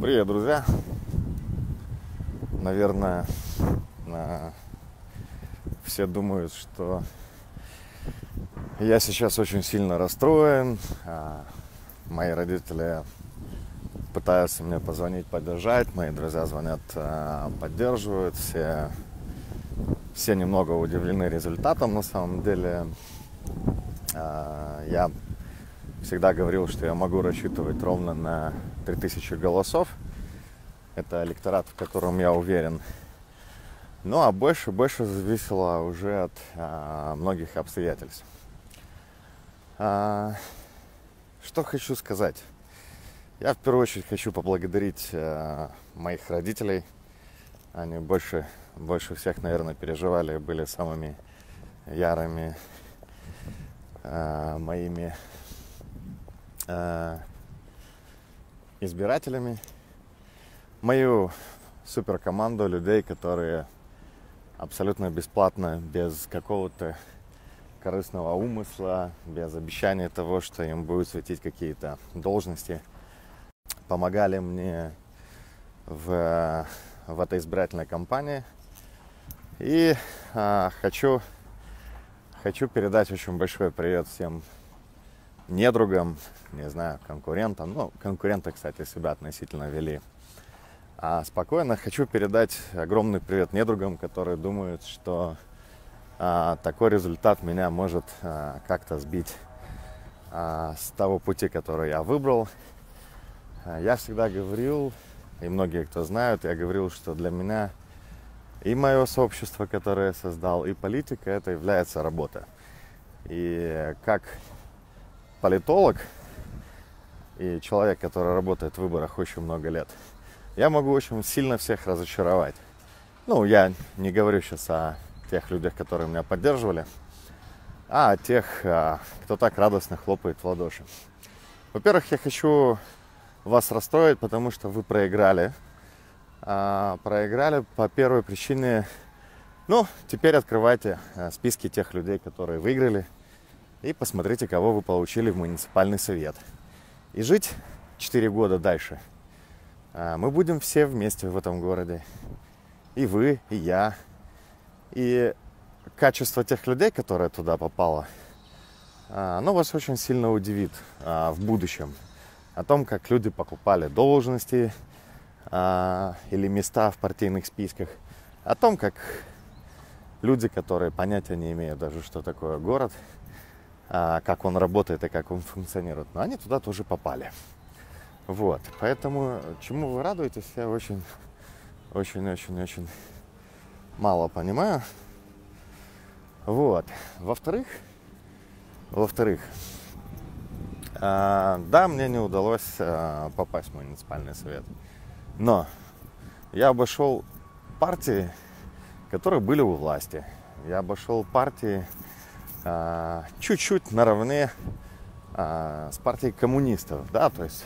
Привет, друзья! Наверное, все думают, что я сейчас очень сильно расстроен. А мои родители пытаются мне позвонить, поддержать. Мои друзья звонят, а, поддерживают. Все, все немного удивлены результатом на самом деле. А, я всегда говорил, что я могу рассчитывать ровно на 3000 голосов. Это электорат, в котором я уверен. Ну а больше, больше зависело уже от а, многих обстоятельств. А, что хочу сказать? Я в первую очередь хочу поблагодарить а, моих родителей. Они больше, больше всех, наверное, переживали, были самыми ярыми а, моими избирателями. Мою суперкоманду людей, которые абсолютно бесплатно, без какого-то корыстного умысла, без обещания того, что им будут светить какие-то должности, помогали мне в, в этой избирательной кампании. И а, хочу, хочу передать очень большой привет всем недругам, не знаю, конкурентам. Ну, конкуренты, кстати, себя относительно вели а спокойно. Хочу передать огромный привет недругам, которые думают, что а, такой результат меня может а, как-то сбить а, с того пути, который я выбрал. А, я всегда говорил, и многие, кто знают, я говорил, что для меня и мое сообщество, которое я создал, и политика, это является работа. И как политолог и человек, который работает в выборах очень много лет, я могу очень сильно всех разочаровать. Ну, я не говорю сейчас о тех людях, которые меня поддерживали, а о тех, а, кто так радостно хлопает в ладоши. Во-первых, я хочу вас расстроить, потому что вы проиграли. А, проиграли по первой причине, ну, теперь открывайте а, списки тех людей, которые выиграли, и посмотрите, кого вы получили в муниципальный совет. И жить 4 года дальше – а, мы будем все вместе в этом городе. И вы, и я. И качество тех людей, которые туда попало, а, оно вас очень сильно удивит а, в будущем. О том, как люди покупали должности или места в партийных списках. О том, как люди, которые понятия не имеют даже, что такое город, как он работает и как он функционирует, но они туда тоже попали. Вот, поэтому чему вы радуетесь, я очень, очень, очень, очень мало понимаю. Вот. Во-вторых, во-вторых, э, да, мне не удалось э, попасть в муниципальный совет, но я обошел партии, которые были у власти. Я обошел партии чуть-чуть наравне э, с партией коммунистов, да, то есть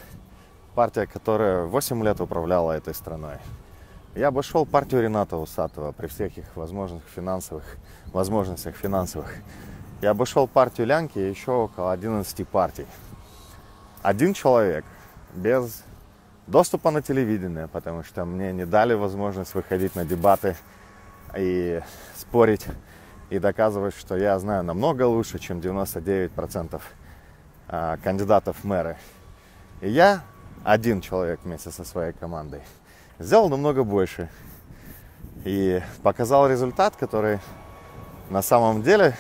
партия, которая 8 лет управляла этой страной. Я обошел партию Рената Усатова при всех их возможных финансовых возможностях финансовых. Я обошел партию Лянки и еще около 11 партий. Один человек без доступа на телевидение, потому что мне не дали возможность выходить на дебаты и спорить и доказывать, что я знаю намного лучше, чем 99% а, кандидатов в мэры. И я один человек вместе со своей командой. Сделал намного больше. И показал результат, который на самом деле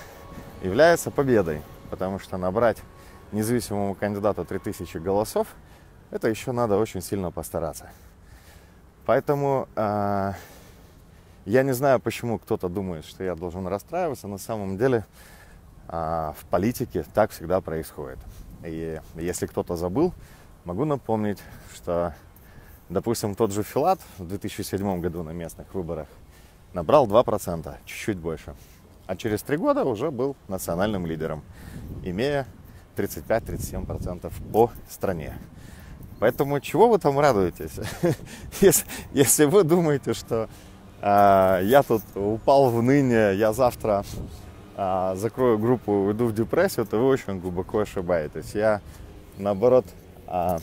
является победой. Потому что набрать независимому кандидату 3000 голосов, это еще надо очень сильно постараться. Поэтому э, я не знаю, почему кто-то думает, что я должен расстраиваться. На самом деле э, в политике так всегда происходит. И если кто-то забыл, Могу напомнить, что, допустим, тот же Филат в 2007 году на местных выборах набрал 2%, чуть-чуть больше. А через три года уже был национальным лидером, имея 35-37% по стране. Поэтому чего вы там радуетесь? если, если вы думаете, что я тут упал в ныне, я завтра э, закрою группу, уйду в депрессию, то вы очень глубоко ошибаетесь. Я, наоборот, а,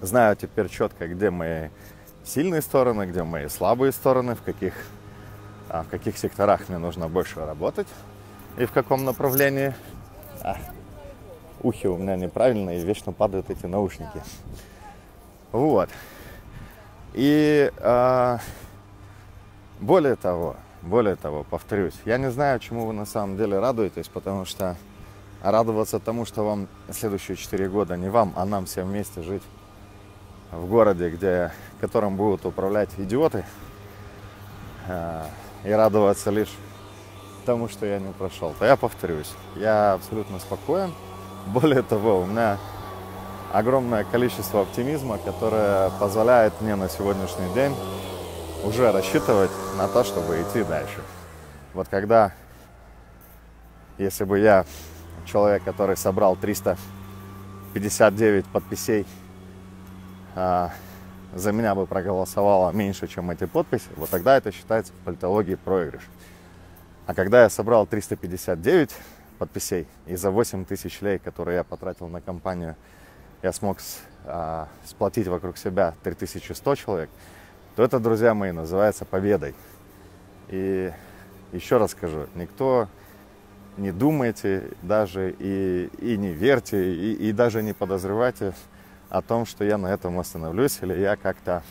знаю теперь четко, где мои сильные стороны, где мои слабые стороны, в каких, а, в каких секторах мне нужно больше работать и в каком направлении. А, ухи у меня неправильные, вечно падают эти наушники. Вот. И а, более того, более того, повторюсь, я не знаю, чему вы на самом деле радуетесь, потому что радоваться тому, что вам следующие 4 года не вам, а нам всем вместе жить в городе, где, которым будут управлять идиоты, э, и радоваться лишь тому, что я не прошел, то я повторюсь, я абсолютно спокоен. Более того, у меня огромное количество оптимизма, которое позволяет мне на сегодняшний день уже рассчитывать на то, чтобы идти дальше. Вот когда, если бы я человек, который собрал 359 подписей, а, за меня бы проголосовало меньше, чем эти подписи, вот тогда это считается в политологии проигрыш. А когда я собрал 359 подписей, и за 8 тысяч лей, которые я потратил на кампанию, я смог а, сплотить вокруг себя 3100 человек, то это, друзья мои, называется победой. И еще раз скажу, никто не думайте даже и, и не верьте, и, и даже не подозревайте о том, что я на этом остановлюсь или я как-то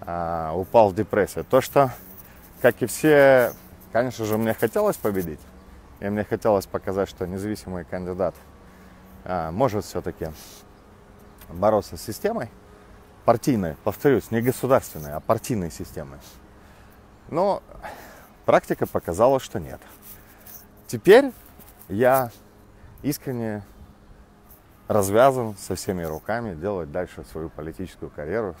а, упал в депрессию. То, что, как и все, конечно же, мне хотелось победить, и мне хотелось показать, что независимый кандидат а, может все-таки бороться с системой, партийной, повторюсь, не государственной, а партийной системой. Но практика показала, что нет. Теперь я искренне развязан со всеми руками делать дальше свою политическую карьеру,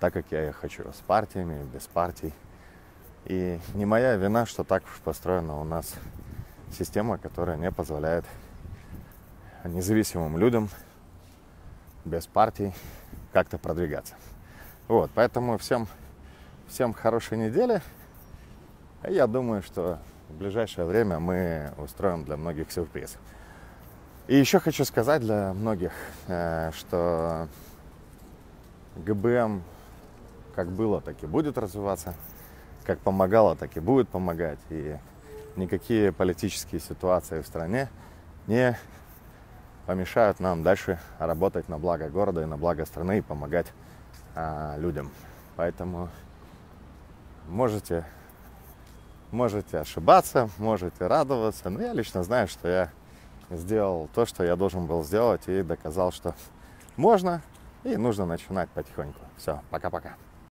так как я ее хочу, с партиями, без партий. И не моя вина, что так построена у нас система, которая не позволяет независимым людям без партий как-то продвигаться. Вот, поэтому всем, всем хорошей недели. Я думаю, что в ближайшее время мы устроим для многих сюрприз. И еще хочу сказать для многих, э, что ГБМ как было, так и будет развиваться, как помогало, так и будет помогать. И никакие политические ситуации в стране не помешают нам дальше работать на благо города и на благо страны и помогать а, людям. Поэтому можете, можете ошибаться, можете радоваться, но я лично знаю, что я сделал то, что я должен был сделать и доказал, что можно и нужно начинать потихоньку. Все, пока-пока.